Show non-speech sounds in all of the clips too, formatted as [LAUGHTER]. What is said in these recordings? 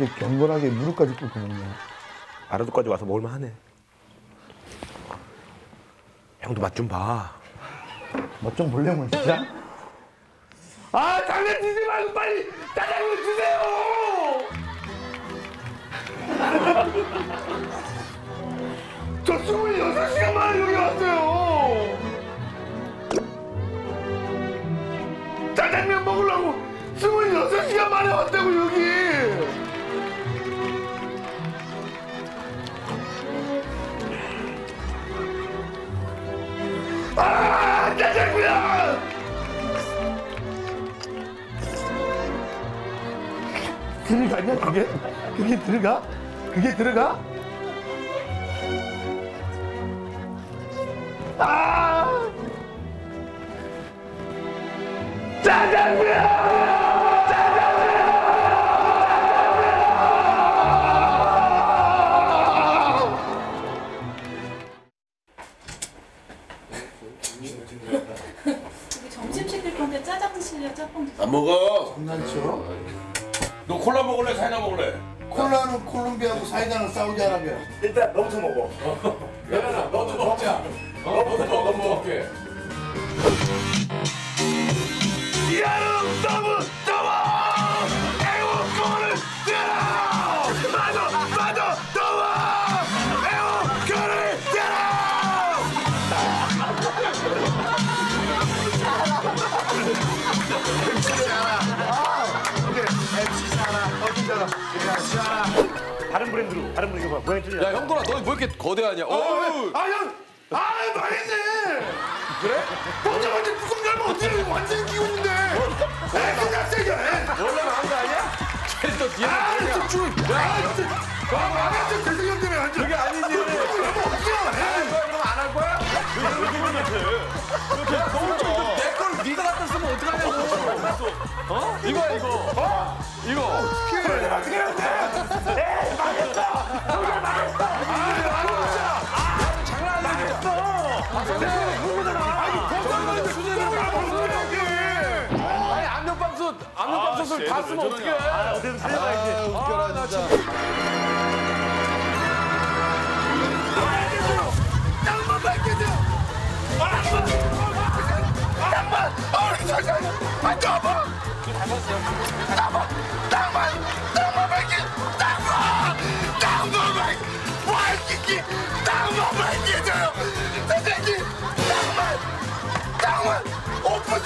이렇게 경건하게 무릎까지 꿇고 먹네. 아라도까지 와서 먹을만 하네. 형도 맛 좀 봐. 맛 좀 볼래면 진짜? 아 장난치지 말고 빨리 짜장면 주세요. [LAUGHS] 저 26시 들어가냐 그게? 그게 들어가? 그게 들어가? 아! 짜장면! 사이다는 사우디아라비아. 일단 너부터 먹어. [LAUGHS] 야나 너도 먹자. 너부터 먹어 먹게. 여름 너무 더워! 다른 브랜드 봐. 틀려. 야 형돈아 너 왜 이렇게 거대하냐? 어우. 아, 형! 아, 망했네! 그래? 보자마자 뚜껑 열면 어떻게 완전 기운인데! 에, 그냥 세게! 원래 망한 거 아니야? 캐릭터 뒤에 아? 진짜 줄! 아, 진짜! 아, 망했어, 대승형 때문에 완전! 그게 아니지! 그러면 어떻게 해! 그럼 안 할 거야? 내걸 네가 갖다 쓰면 어떡하냐고. 어? 이거야 이거. 어? 이거. 아니 쓰면 어떡해? 아, 어쨌든 살려가야지. 아, 나 진짜. 땅만 밝혀줘! 땅만! 아, 잠깐만! 아, 잡아! 잡아! 땅만! 땅만 밝혀! 땅만! 땅만 밝! 밝히기! 땅만 밝혀줘요! 선생님! 땅만! 땅만! 오픈!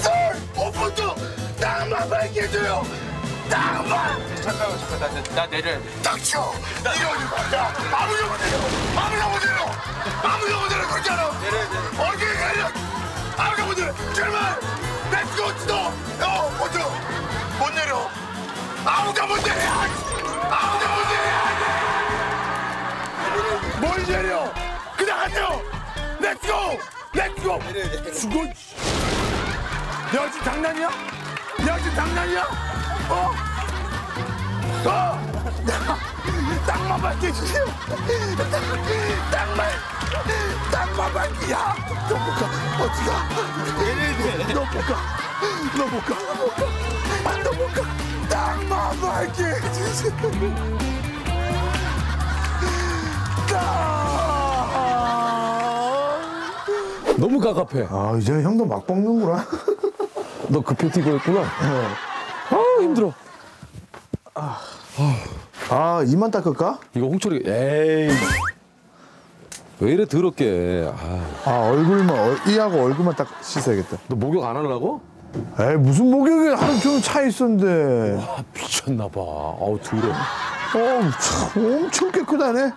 Sir! 오 픈 더! 땅만 밝혀줘요! 땅만! 잠깐만 잠깐 나, 나 내려야 돼. 닥쳐! 이러지 마! 야! 아무 영어 내려! 아무 영어 내려! 아무 영어 내려! 그렇잖아! 어디 내려! 아무 영어 내려! 제발! 렛츠고 지도! 어! 먼저! 못 내려! 아무가 못 내려! 아무가 못 내려! 뭘 내려! 그냥 안 내려! 렛츠고! 렛츠고! 죽어! 내가 지금 장난이야? 내가 지금 장난이야? 어? 어! [LAUGHS] 땅만 밝게 주세요. 땅만, 땅만 밝게. 야, 너못 가. 어디 가? 너못 가. 너못 가. 너못 가. 너못 가. 땅만. 땅. 너무 갑갑해. 아 이제 형도 막 먹는구나. 너 급해 뛰고 했구나. 아 힘들어. 아 이만 닦을까? 이거 홍철이 에이. 왜 이래 더럽게. 아, 아 얼굴만 얼- 이하고 얼굴만 딱 씻어야겠다. 너 목욕 안 하려고? 에이 무슨 목욕이 하루 종일 차 있었는데. 아 미쳤나 봐. 어우 더러. 어우 참 엄청 깨끗하네.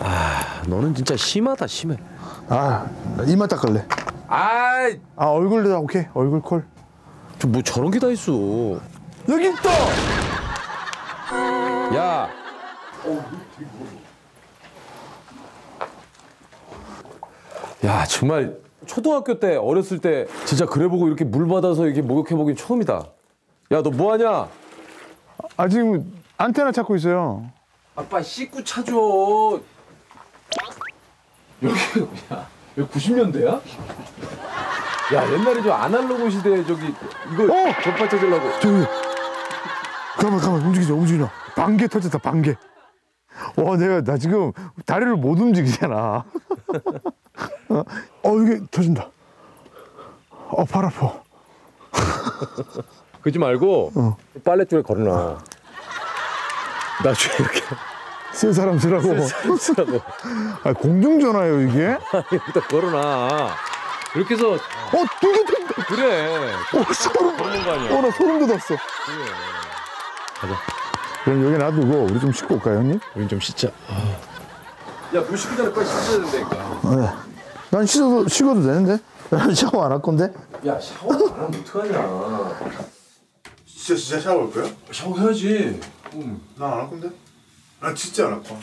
아 너는 진짜 심하다 심해. 아 이만 닦을래. 아이 아 얼굴도 오케이 얼굴 콜. 저뭐 저런 게 다 있어. 여기 있다. 야. 야 정말 초등학교 때 어렸을 때 진짜 그래 보고 이렇게 물 받아서 이렇게 목욕해 보긴 처음이다. 야 너 뭐 하냐? 아 지금 안테나 찾고 있어요. 아빠 씻고 차줘. 여기 야 여기 90년대야? 야 옛날에 저 아날로그 시대에 저기 이거 어! 전파 찾으려고. 저기 가만 가만 움직이자 움직이자 반개 터졌다 반개. 와 내가 나 지금 다리를 못 움직이잖아. 어, [LAUGHS] 어 이게 터진다. 어팔 아파. [LAUGHS] 그러지 말고 어. 빨래 쪽에 걸어놔. 나중에 이렇게 쓸 사람 쓰라고. [LAUGHS] 쓰라고. 아, 공중전화요 이게? 여기다 걸어놔. 이렇게 해서 어두 개 터진다 그래. 어 소름 걸는 거 아니야. 어나 소름 돋았어 가자. 그럼 여기 놔두고 우리 좀 씻고 올까요 형님? 우린 좀 씻자. 야, 물 씻기 전에 빨리 씻어야 된다니까. 네. 난 씻어도 식어도 되는데 [LAUGHS] 샤워 안 할 건데 야, 샤워 안 하면 어떡하냐. 진짜 진짜 샤워할 거야? 샤워해야지. 나안할 건데. 난 진짜 안 할 거야.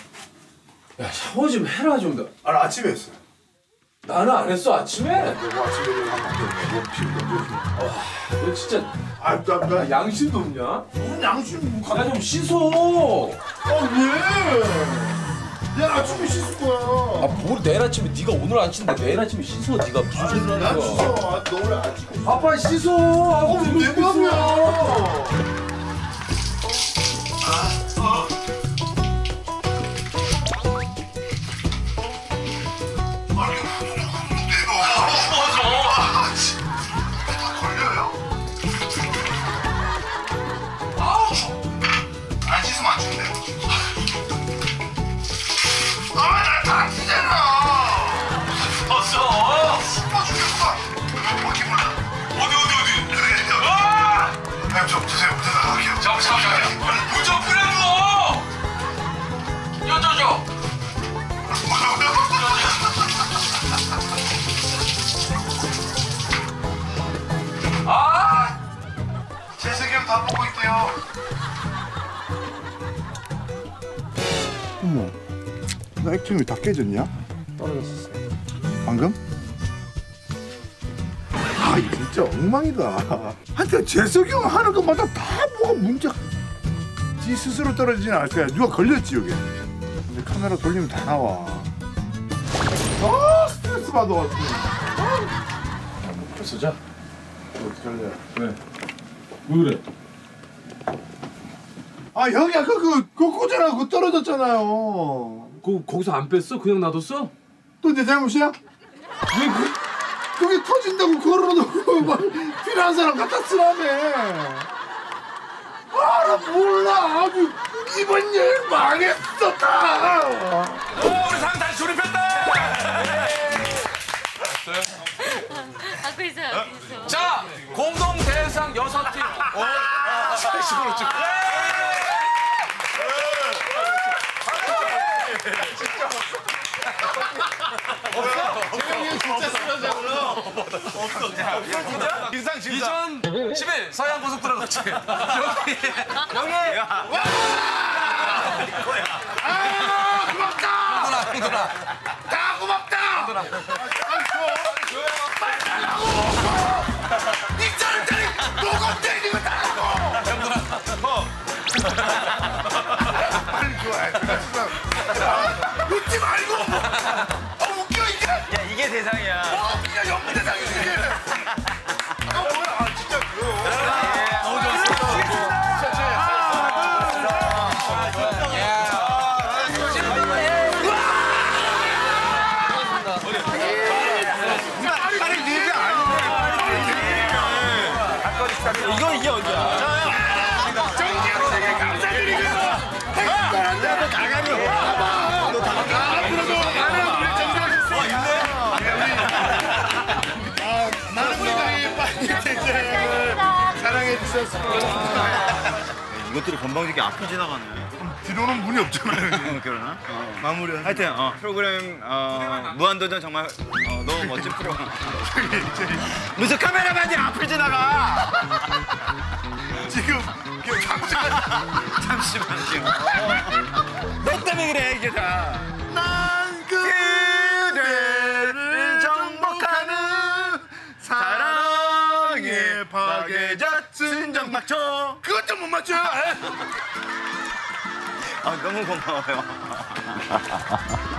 야, 샤워 좀 해라 좀. 아, 나 아침에 했어. 나는 안 했어 아침에. 뭐 아침에 한 바퀴 뭐 피우 던져. 너 진짜 아, 나, 나, 양심도 없냐? 무슨 양심 뭐 가. 야좀 씻어. 아, 왜? 야, 아침에 씻을 거야. 아뭘 내일 아침에 네가 오늘 안 씻는데 내일 아침에 씻어 네가 무슨 소리를 하는 난 거야? 씻어. 아, 너 원래 안 씻고. 아빠 씻어. 아, 어, 내 맘이야. 나 액정이 다 깨졌냐? 떨어졌어. 방금? 아, 진짜 엉망이다. 하여튼 재석이 형 하는 것마다 다 뭐가 문제가. 지 스스로 떨어지진 않을 거야. 누가 걸렸지, 여기. 근데 카메라 돌리면 다 나와. 아, 스트레스 받아. 쓰자. 어떻게 할래? 왜? 왜 그래? 아, 형이 아까 그, 꽂아라. 그거 떨어졌잖아요. 그 거기서 안 뺐어? 그냥 놔뒀어? 또 내 잘못이야? 왜 그? 그게 터진다고 걸어놓고 막 필요한 사람 갖다 쓰라며. 아, 나 몰라. 아주 이번 여행 망했어, 다. 우리 상단 조립했다. 갖고 있어요. 갖고 있어. 자, 공동 대상 여섯 팀. 어? 식으로 쭉. 인상 진짜. 2011 서해안 고속도로 같이 여기 여기 아, 고맙다. 누나 다 고맙다. 아, 좋아. 빨리 달라고. 이짜리짜리 녹음 때리고 달라고. 빨 리 좋아해. 내가. 웃지 말고. 아, 웃겨, 이게. 야 이게 대상이야. 어, 그냥 연기 대상이지. 이게. 이것들이 건방지게 앞을 지나가네. 뒤로는 문이 없잖아요. 그러나? 마무리. 하여튼 어, 프로그램 어, 무한도전 정말 어, 너무 멋진 프로그램. [LAUGHS] 무슨 카메라만이 앞을 지나가? 지금 그 잠시만 잠시만 지금. 너 때문에 그래 이게 다. 난 파괴자 순정 맞춰. 그것 좀 못 맞춰. 아 너무 고마워요. [LAUGHS]